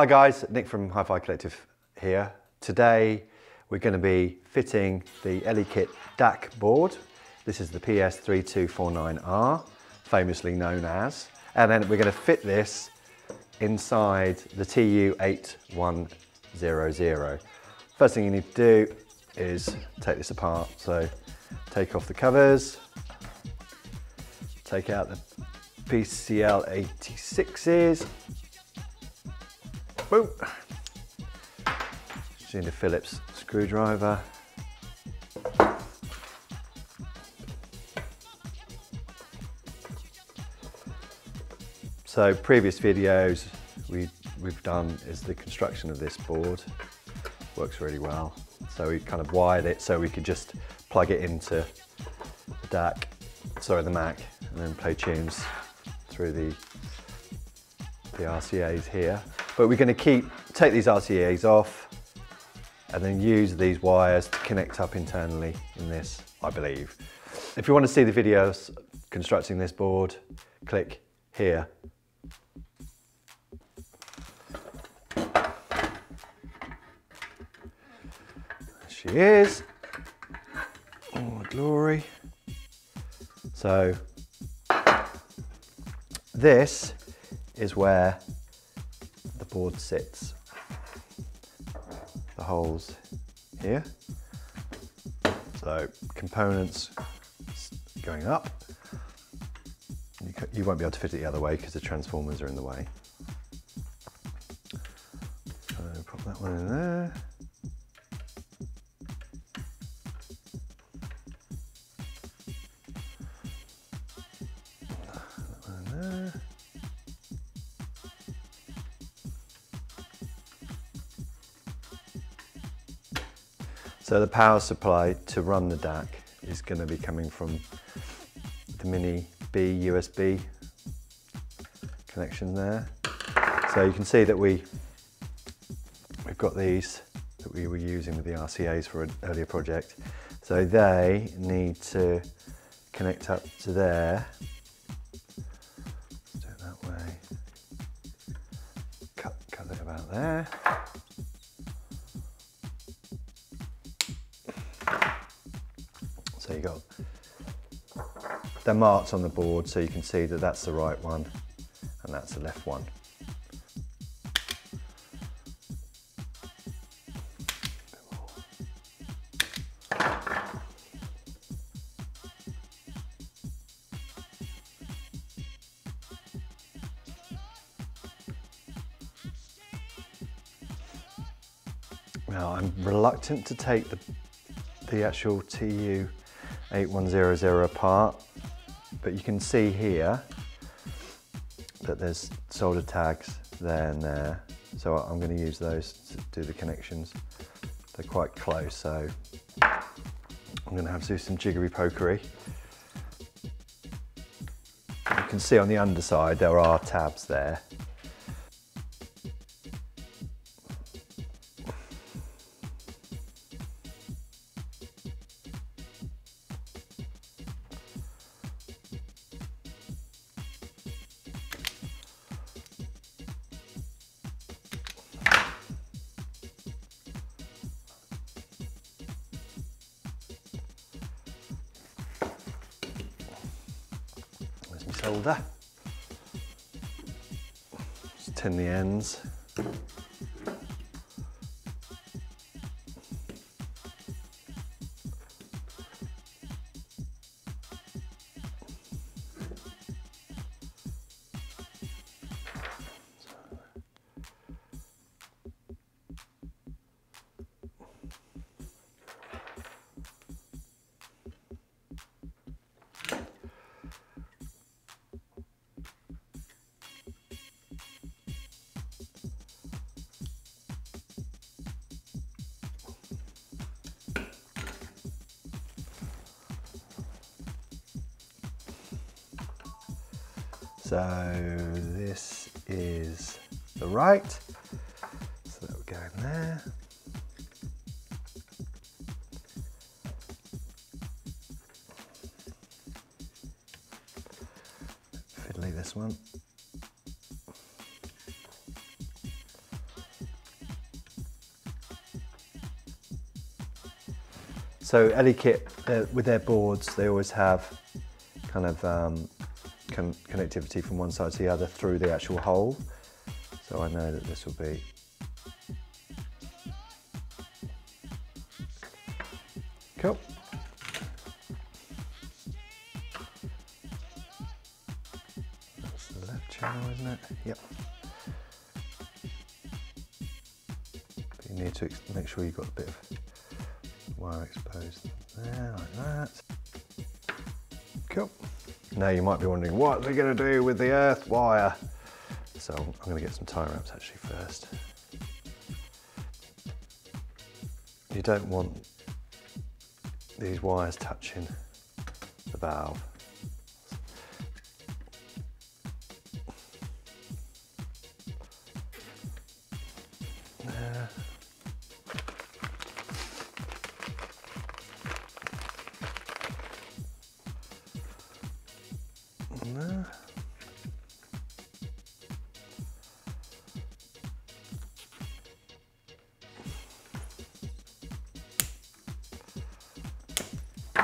Hi guys, Nick from Hi-Fi Collective here. Today we're going to be fitting the Elekit DAC board. This is the PS3249R, famously known as. And then we're going to fit this inside the TU8100. First thing you need to do is take this apart. So take off the covers, take out the PCL 86s, boom. Just need a Phillips screwdriver. So previous videos we, we've done is the construction of this board. Works really well. So we kind of wired it so we could just plug it into the DAC, sorry the Mac, and then play tunes through the, the RCAs here. But we're going to keep, take these RCAs off and then use these wires to connect up internally in this, I believe. If you want to see the videos constructing this board, click here. There she is. Oh, glory. So this is where board sits. The holes here. So components going up. You, you won't be able to fit it the other way because the transformers are in the way. So pop that one in there. So the power supply to run the DAC is going to be coming from the Mini B USB connection there. So you can see that we, we've got these that we were using with the RCAs for an earlier project. So they need to connect up to there. Let's do it that way. Cut, cut it about there. You got they're marked on the board so you can see that that's the right one and that's the left one. Now I'm reluctant to take the, the actual TU 8100 apart, but you can see here that there's solder tags there and there. So I'm going to use those to do the connections. They're quite close, so I'm going to have to do some jiggery pokery. You can see on the underside there are tabs there solder. Just tin the ends. So this is the right. So that would go in there. Fiddly this one. So Elekit, with their boards, they always have kind of um, con connectivity from one side to the other through the actual hole. So I know that this will be cool. That's the left channel, isn't it? Yep. But you need to make sure you've got a bit of wire exposed there, like that. Cool. Now you might be wondering, what are we going to do with the earth wire? So I'm going to get some tie wraps actually first. You don't want these wires touching the valve.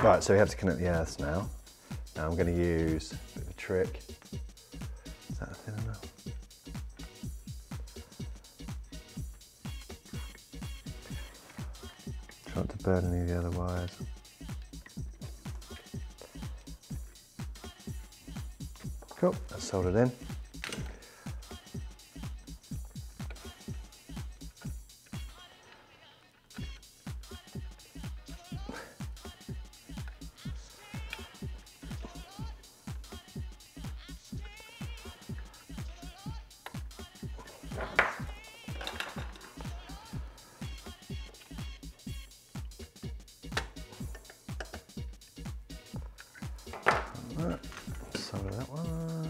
Right, so we have to connect the earths now. Now I'm going to use a bit of a trick. Is that thin enough? Try not to burn any of the other wires. Cool, that's it in. Uh,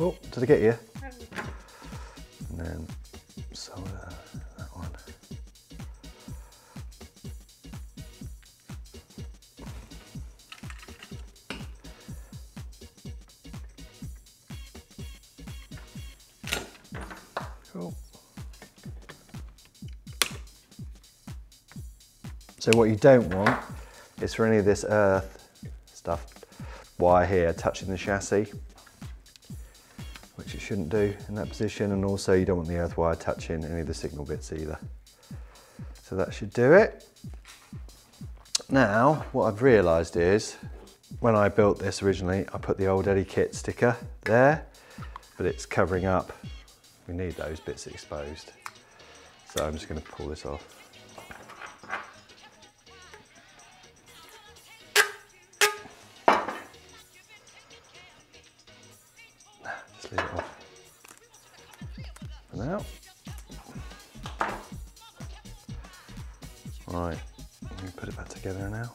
oh, did I get you? And then of that one. Cool. So what you don't want is for any of this earth stuff, wire here touching the chassis, which it shouldn't do in that position. And also you don't want the earth wire touching any of the signal bits either. So that should do it. Now, what I've realized is when I built this originally, I put the old Elekit sticker there, but it's covering up. We need those bits exposed. So I'm just gonna pull this off. Off for now. Right, let me put it back together now.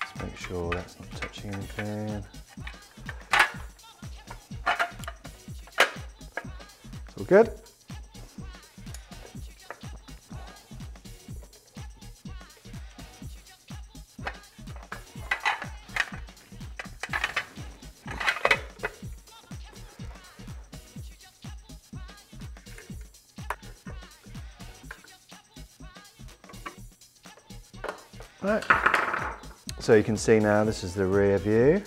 Just make sure that's not touching anything. All good. Right. So you can see now this is the rear view.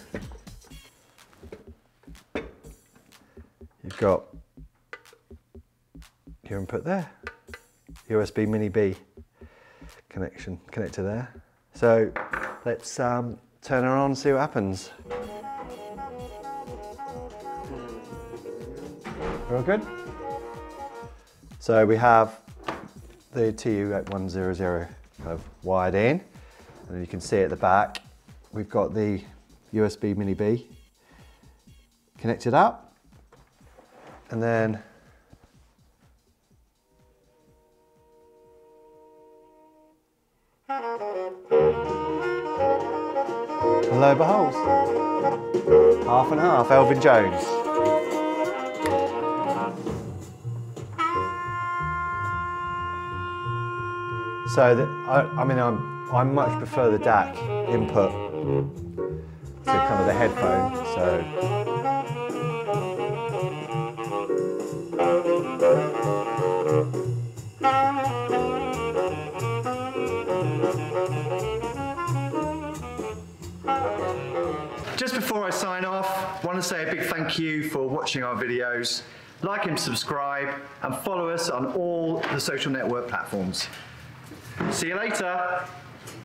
You've got your input there, USB Mini B connection connector there. So let's um, turn her on and see what happens. We're all good? So we have the TU8100 kind of wired in. And you can see at the back, we've got the USB Mini B connected up. And then And lo and behold, half and half, Elvin Jones. So, that, I, I mean, I'm I much prefer the DAC input to kind of the headphone, so Just before I sign off, I want to say a big thank you for watching our videos. Like and subscribe, and follow us on all the social network platforms. See you later.